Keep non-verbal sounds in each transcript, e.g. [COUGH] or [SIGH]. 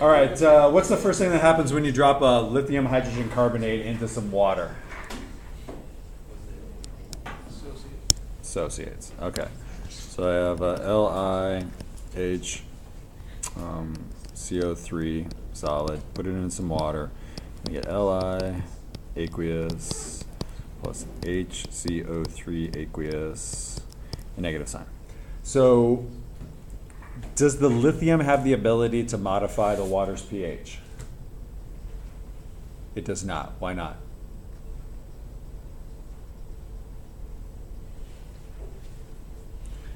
All right, uh, what's the first thing that happens when you drop a lithium hydrogen carbonate into some water? Associates. Okay. So I have uh, LiH um, CO3 solid. Put it in some water. I get Li aqueous plus HCO3 aqueous, a negative sign. So does the lithium have the ability to modify the water's pH? It does not. Why not?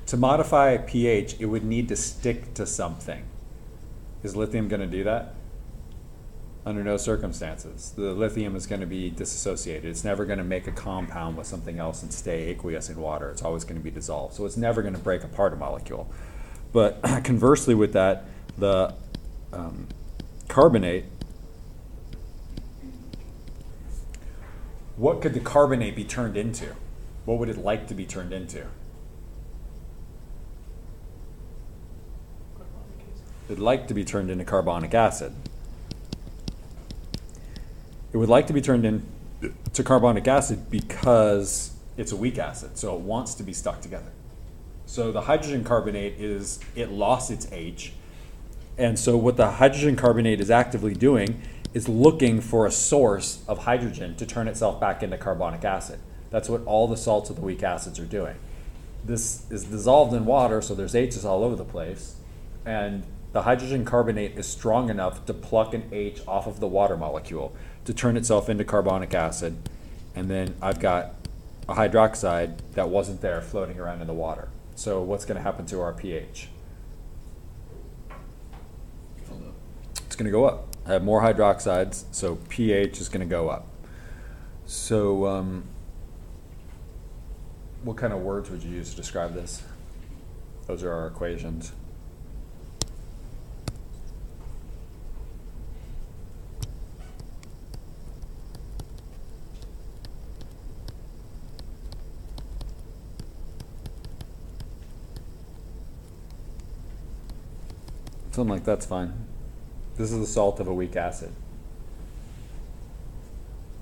To modify pH, it would need to stick to something. Is lithium going to do that? Under no circumstances. The lithium is going to be disassociated. It's never going to make a compound with something else and stay aqueous in water. It's always going to be dissolved. So it's never going to break apart a molecule. But [CLEARS THROAT] conversely, with that, the um, carbonate, what could the carbonate be turned into? What would it like to be turned into? It'd like to be turned into carbonic acid. It would like to be turned into carbonic acid because it's a weak acid, so it wants to be stuck together. So the hydrogen carbonate is, it lost its H. And so what the hydrogen carbonate is actively doing is looking for a source of hydrogen to turn itself back into carbonic acid. That's what all the salts of the weak acids are doing. This is dissolved in water, so there's H's all over the place. And the hydrogen carbonate is strong enough to pluck an H off of the water molecule to turn itself into carbonic acid. And then I've got a hydroxide that wasn't there floating around in the water. So what's going to happen to our pH? It's going to go up. I have more hydroxides, so pH is going to go up. So um, what kind of words would you use to describe this? Those are our equations. Something like that's fine. This is the salt of a weak acid.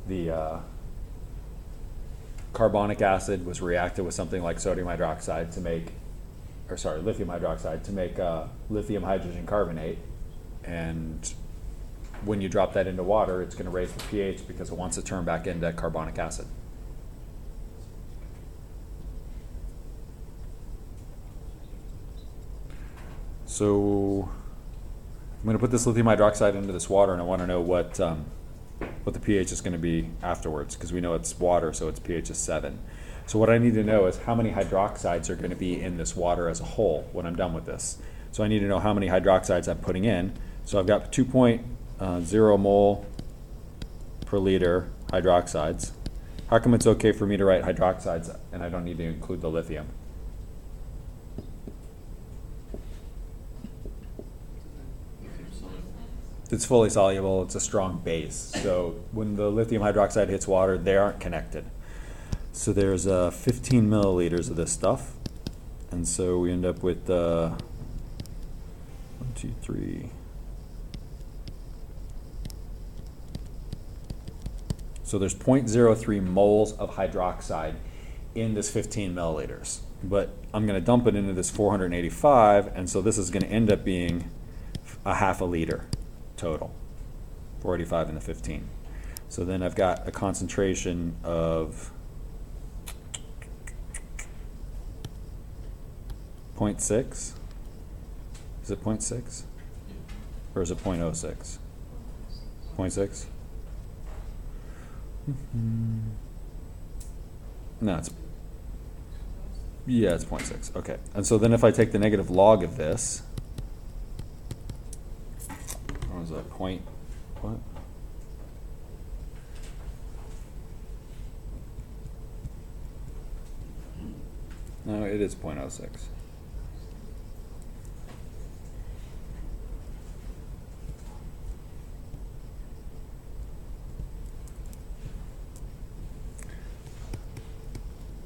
The uh, carbonic acid was reacted with something like sodium hydroxide to make, or sorry, lithium hydroxide to make uh, lithium hydrogen carbonate. And when you drop that into water, it's going to raise the pH because it wants to turn back into carbonic acid. So I'm going to put this lithium hydroxide into this water and I want to know what, um, what the pH is going to be afterwards because we know it's water, so its pH is 7. So what I need to know is how many hydroxides are going to be in this water as a whole when I'm done with this. So I need to know how many hydroxides I'm putting in. So I've got 2.0 uh, mole per liter hydroxides. How come it's okay for me to write hydroxides and I don't need to include the lithium? It's fully soluble, it's a strong base. So when the lithium hydroxide hits water, they aren't connected. So there's uh, 15 milliliters of this stuff. And so we end up with uh, one, two, three. So there's 0.03 moles of hydroxide in this 15 milliliters. But I'm going to dump it into this 485, and so this is going to end up being a half a liter total, 485 and the 15. So then I've got a concentration of 0.6. Is it 0.6? Or is it 0.06? 0.6? Mm-hmm. No, it's, yeah, it's 0.6, okay. And so then if I take the negative log of this, was a point, what? No, it is point oh six.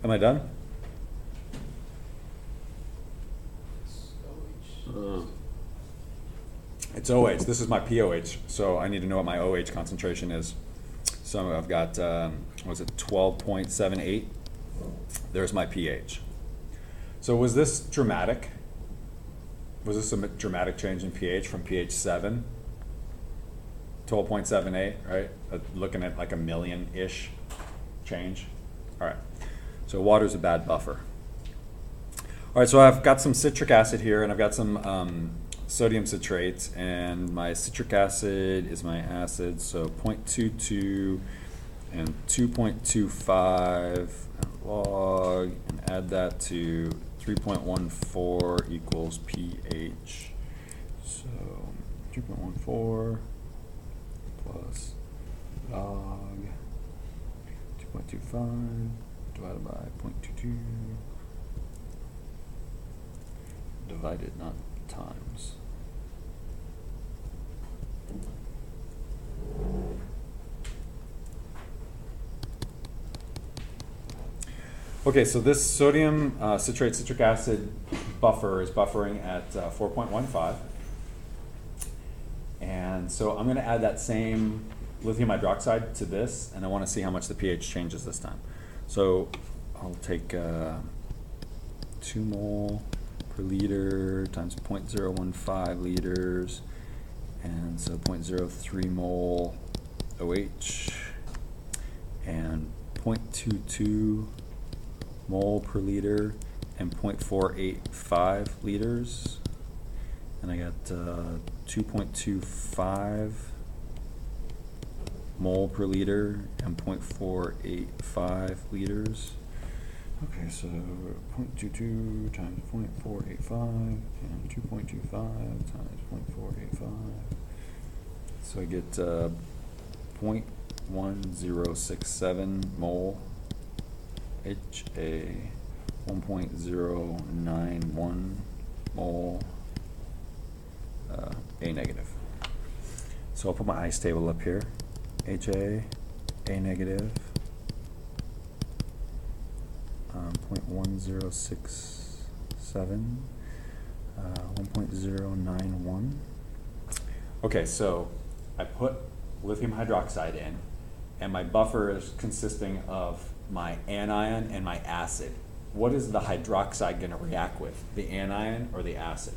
Am I done? Uh, It's OH, this is my POH, so I need to know what my OH concentration is. So I've got, um, was it twelve point seven eight? There's my pH. So was this dramatic? Was this a dramatic change in pH from pH seven? Twelve point seven eight, right? Uh, Looking at like a million-ish change. All right, so water's a bad buffer. All right, so I've got some citric acid here, and I've got some um, sodium citrate, and my citric acid is my acid, so 0.22 and 2.25 log, and add that to 3.14 equals pH. So 3.14 plus log 2.25 divided by 0.22 divided, not times. Okay, so this sodium uh, citrate citric acid buffer is buffering at uh, 4.15. And so I'm going to add that same lithium hydroxide to this, and I want to see how much the pH changes this time. So I'll take uh, 2 mole per liter times 0.015 liters, and so 0.03 mole OH, and 0.22 mole per liter, and 0.485 liters. And I got uh, 2.25 mole per liter and 0.485 liters. Okay, so 0.22 times 0.485 and 2.25 times 0.485. So I get uh, 0.1067 mole HA, 1.091 mole uh, A negative. So I'll put my ice table up here. HA, A negative, um, 0.1067, uh, 1.091. Okay, so I put lithium hydroxide in, and my buffer is consisting of my anion and my acid. What is the hydroxide going to react with, the anion or the acid?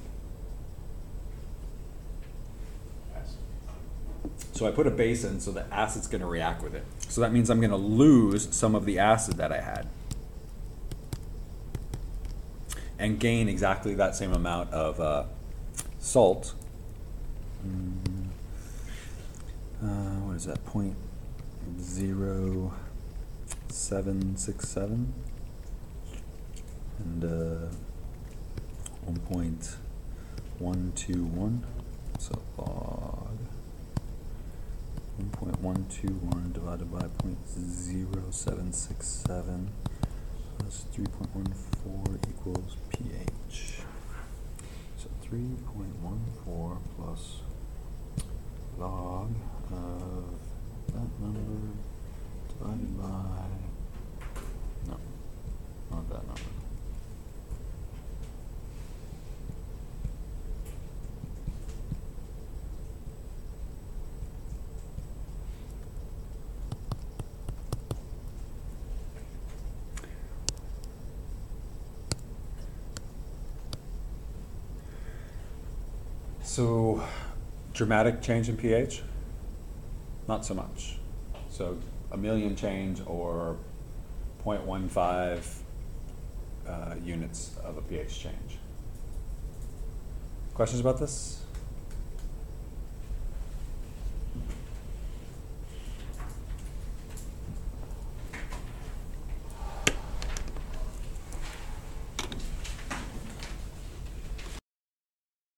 So I put a base in, so the acid's going to react with it. So that means I'm going to lose some of the acid that I had and gain exactly that same amount of uh, salt. Mm, uh, what is that? Point zero seven six seven and uh, one point one two one. So log one point one two one divided by point zero seven six seven plus three point one four equals pH. So three point one four plus log of that number divided by no, not that number. So, dramatic change in pH? Not so much. So, a million change or 0.15 uh, units of a pH change. Questions about this?